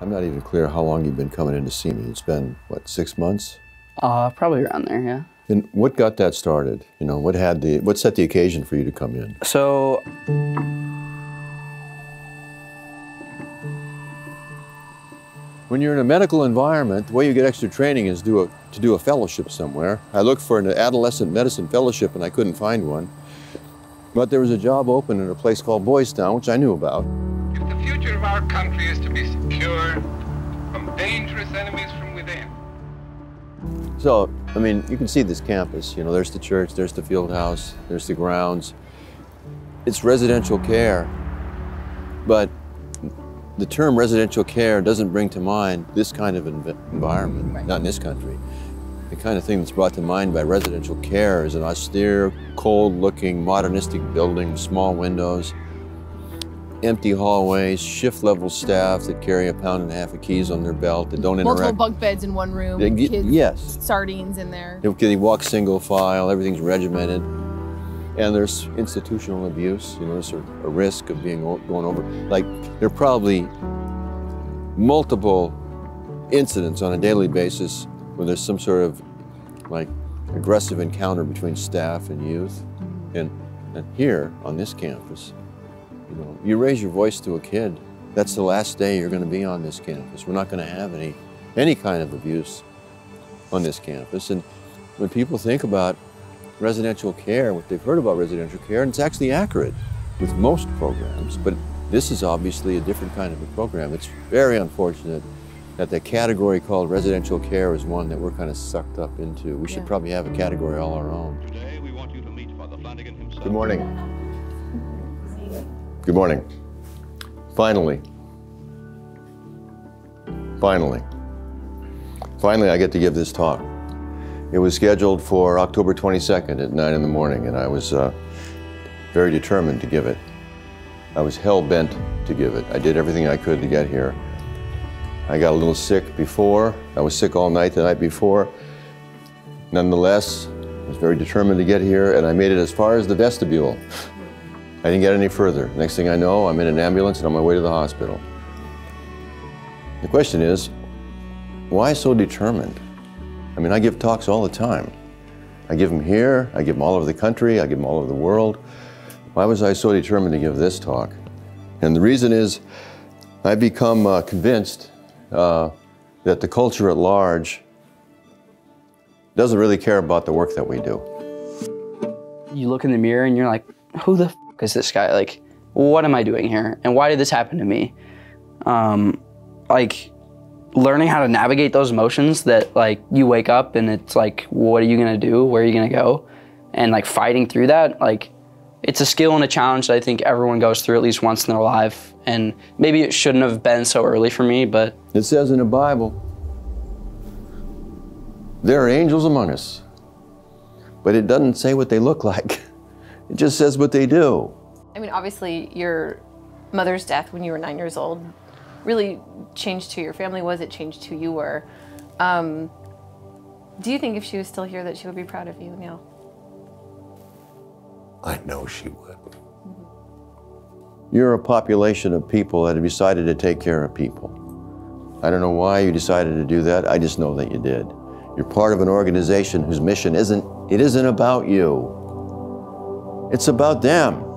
I'm not even clear how long you've been coming in to see me. It's been, what, six months? Uh, probably around there, yeah. And what got that started? You know, what had the, what set the occasion for you to come in? So, When you're in a medical environment, the way you get extra training is do a, to do a fellowship somewhere. I looked for an adolescent medicine fellowship and I couldn't find one. But there was a job open in a place called Boys Town, which I knew about. If the future of our country is to be secure from dangerous enemies from within, So, I mean, you can see this campus. You know, there's the church, there's the field house, there's the grounds. It's residential care. But the term residential care doesn't bring to mind this kind of env- environment, not in this country. The kind of thing that's brought to mind by residential care is an austere, cold looking, modernistic building with small windows, empty hallways, shift level staff that carry a pound and a half of keys on their belt that don't Multiple interact. bunk beds in one room. They kids, yes. Sardines in there. They they walk single file, everything's regimented. And there's institutional abuse, you know, there's a, a risk of being going over. Like, there are probably multiple incidents on a daily basis where there's some sort of like aggressive encounter between staff and youth. Mm-hmm. And, and here on this campus, you know, you raise your voice to a kid, that's the last day you're going to be on this campus. We're not going to have any, any kind of abuse on this campus. And when people think about residential care, what they've heard about residential care, and it's actually accurate with most programs, but this is obviously a different kind of a program. It's very unfortunate that the category called residential care is one that we're kind of sucked up into. We should Yeah. probably have a category all our own. Today, we want you to meet Father Flanagan himself. Good morning. Good morning. Finally. Finally. Finally, I get to give this talk. It was scheduled for October 22nd at 9 in the morning, and I was uh, very determined to give it. I was hell bent to give it. I did everything I could to get here. I got a little sick before. I was sick all night the night before. Nonetheless, I was very determined to get here, and I made it as far as the vestibule. I didn't get any further. Next thing I know, I'm in an ambulance and on my way to the hospital. The question is, why so determined? I mean, I give talks all the time. I give them here, I give them all over the country, I give them all over the world. Why was I so determined to give this talk? And the reason is, I've become uh, convinced uh, that the culture at large doesn't really care about the work that we do. you look in the mirror and you're like, who the is this guy? Like, what am I doing here? And why did this happen to me? Um, like, learning how to navigate those emotions that, like, you wake up and it's like, what are you gonna do? Where are you gonna go? And, like, fighting through that, like, it's a skill and a challenge that I think everyone goes through at least once in their life. And maybe it shouldn't have been so early for me, but It says in the Bible, there are angels among us. But it doesn't say what they look like. It just says what they do. I mean, obviously, your mother's death when you were nine years old really changed who your family was. It changed who you were. Um, do you think if she was still here that she would be proud of you, Neil? I know she would. You're a population of people that have decided to take care of people. I don't know why you decided to do that. I just know that you did. You're part of an organization whose mission isn't it isn't about you. It's about them.